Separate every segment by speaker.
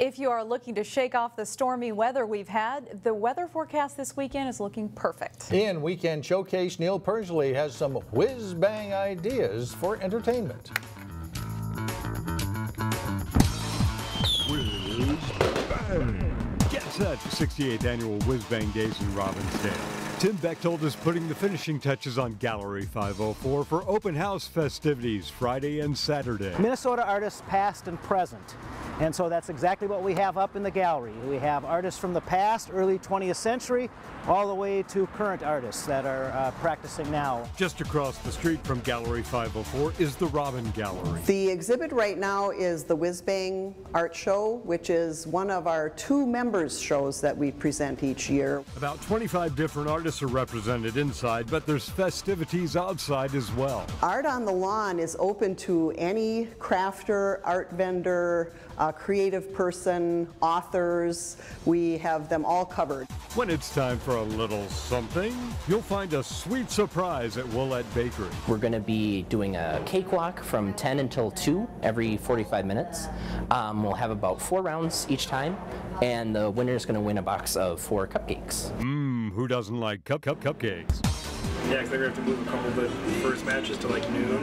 Speaker 1: If you are looking to shake off the stormy weather we've had, the weather forecast this weekend is looking perfect.
Speaker 2: In Weekend Showcase, Neil Persley has some whiz-bang ideas for entertainment.
Speaker 3: Get set for 68th annual Whiz Bang Days in Robbinsdale. Tim Bechtold is putting the finishing touches on Gallery 504 for open house festivities Friday and Saturday.
Speaker 4: Minnesota artists past and present. And so that's exactly what we have up in the gallery. We have artists from the past, early 20th century, all the way to current artists that are uh, practicing now.
Speaker 3: Just across the street from Gallery 504 is the Robbin Gallery.
Speaker 5: The exhibit right now is the Whiz Bang Art Show, which is one of our two members shows that we present each year.
Speaker 3: About 25 different artists are represented inside, but there's festivities outside as well.
Speaker 5: Art on the Lawn is open to any crafter, art vendor, uh, creative person, authors. We have them all covered.
Speaker 3: When it's time for a little something, you'll find a sweet surprise at Wuollet Bakery.
Speaker 6: We're going to be doing a cakewalk from 10 until 2 every 45 minutes. Um, we'll have about four rounds each time, and the winner is going to win a box of four cupcakes.
Speaker 3: Mmm, who doesn't like cup cup cupcakes?
Speaker 7: Yeah, because they're going to have to move a couple of the first matches to like noon.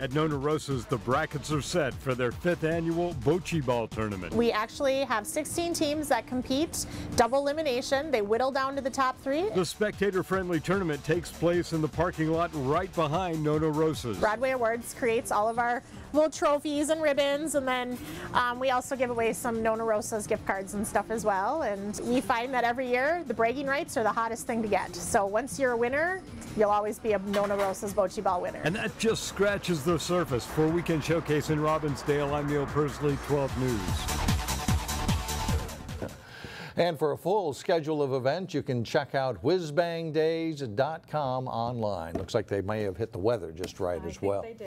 Speaker 3: At Nonna Rosa's, the brackets are set for their fifth annual Bocce Ball tournament.
Speaker 8: We actually have 16 teams that compete, double elimination. They whittle down to the top three.
Speaker 3: The spectator-friendly tournament takes place in the parking lot right behind Nonna Rosa's.
Speaker 8: Broadway Awards creates all of our little trophies and ribbons, and then um, we also give away some Nonna Rosa's gift cards and stuff as well. And we find that every year the bragging rights are the hottest thing to get. So once you're a winner, you'll always be a Nonna Rosa's Bocce Ball winner.
Speaker 3: And that just scratches the surface. For Weekend Showcase in Robbinsdale, I'm Neil Persley, 12 News.
Speaker 2: And for a full schedule of events, you can check out whizbangdays.com online. Looks like they may have hit the weather just right as well.